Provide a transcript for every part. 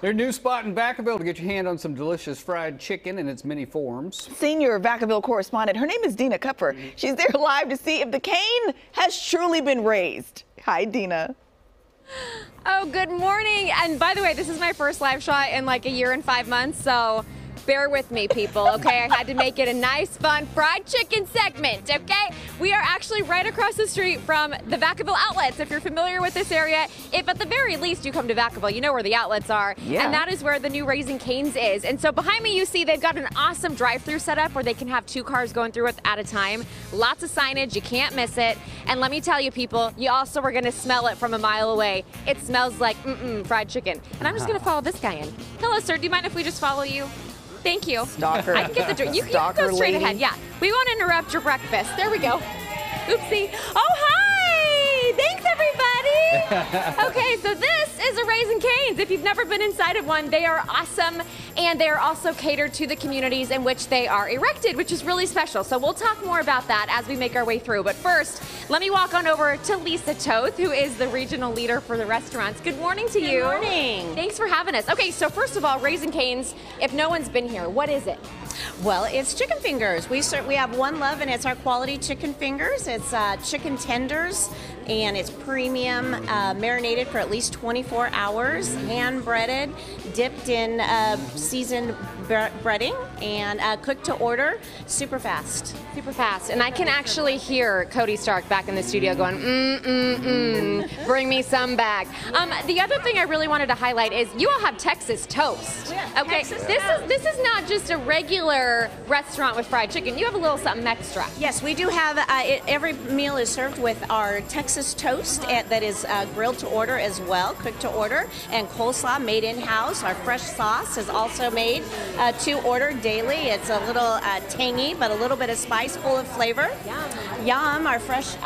Their new spot in Vacaville to get your hand on some delicious fried chicken in its many forms. Senior Vacaville correspondent, her name is Dina Kupfer. She's there live to see if the cane has truly been raised. Hi, Dina. Oh, good morning. And by the way, this is my first live shot in like a year and five months, so bear with me, people, okay? I had to make it a nice, fun fried chicken segment, okay? We are actually right across the street from the Vacaville outlets. If you're familiar with this area, if at the very least you come to Vacaville, you know where the outlets are. Yeah. And that is where the new Raising Cane's is. And so behind me, you see they've got an awesome drive-through setup where they can have two cars going through it at a time. Lots of signage, you can't miss it. And let me tell you, people, you also are gonna smell it from a mile away. It smells like mm-mm fried chicken. And I'm just uh-huh. gonna follow this guy in. Hello, sir. Do you mind if we just follow you? Thank you. Stalker. I can get the drink. You, you can Stalker go straight lady. ahead. Yeah. We won't interrupt your breakfast. There we go. Oopsie. Oh, hi. Thanks, everybody. okay, so this is a Raising Cane's. If you've never been inside of one, they are awesome. And they are also catered to the communities in which they are erected, which is really special. So we'll talk more about that as we make our way through. But first, let me walk on over to Lisa Toth, who is the regional leader for the restaurants. Good morning to you. Good morning. Thanks for having us. Okay, so first of all, Raising Cane's, if no one's been here, what is it? Well, it's chicken fingers. We serve, we have one love, and it's our quality chicken fingers. It's uh, chicken tenders, and it's premium, uh, marinated for at least 24 hours, hand breaded, dipped in uh, seasoned bre- breading, and uh, cooked to order, super fast. Super fast. And I can actually hear Cody Stark back in the studio going, mm, mm, mm, bring me some back. Um, the other thing I really wanted to highlight is you all have Texas toast. Yeah, okay, Texas this toast. is this is not just a regular restaurant with fried chicken. You have a little something extra. Yes, we do have. Uh, it, every meal is served with our Texas toast uh, that is uh, grilled to order as well, cooked to order, and coleslaw made in house. Our fresh sauce is also made uh, to order daily. It's a little uh, tangy, but a little bit of spice, full of flavor. Yum! Yum! Our fresh.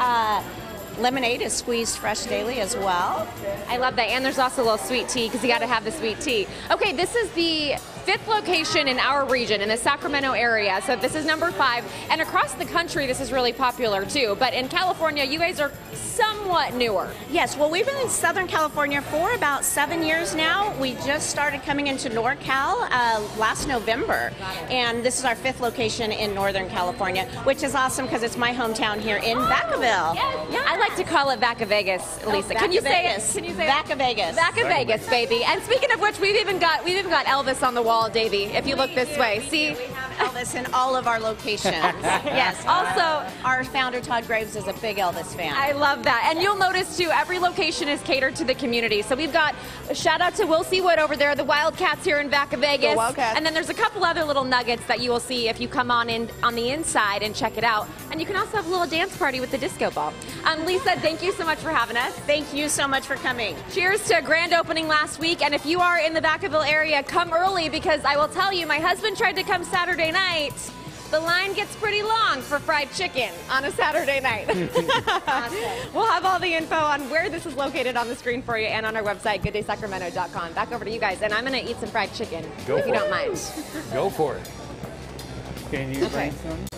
Lemonade is squeezed fresh daily as well. I love that. And there's also a little sweet tea because you got to have the sweet tea. Okay, this is the fifth location in our region in the Sacramento area. So this is number five. And across the country, this is really popular too. But in California, you guys are somewhat newer. Yes, well, we've been in Southern California for about seven years now. We just started coming into NorCal uh, last November, and this is our fifth location in Northern California, which is awesome because it's my hometown here in Vacaville. Yes. Yeah. I like to call it Vaca Vegas, oh, Lisa. Can you say it? Vegas. Can you say Vaca it? Vegas. Vaca Vegas, baby. And speaking of which, we've even got we've even got Elvis on the wall, Davey. If you look this way, see. We have Elvis in all of our locations. yes. Also, our founder Todd Graves is a big Elvis fan. I love that. And you'll notice too, every location is catered to the community. So we've got a shout out to Will C. Wood over there, the Wildcats here in Vaca Vegas. Wildcats. And then there's a couple other little nuggets that you will see if you come on in on the inside and check it out. And you can also have a little dance party with the disco ball. Um, Lisa, thank you so much for having us. Thank you so much for coming. Cheers to a grand opening last week. And if you are in the Vacaville area, come early because I will tell you, my husband tried to come Saturday night. The line gets pretty long for fried chicken on a Saturday night. We'll have all the info on where this is located on the screen for you and on our website, gooddaysacramento.com. Back over to you guys. And I'm going to eat some fried chicken, Go if you don't it. mind. Go for it. Can you Okay. bring some?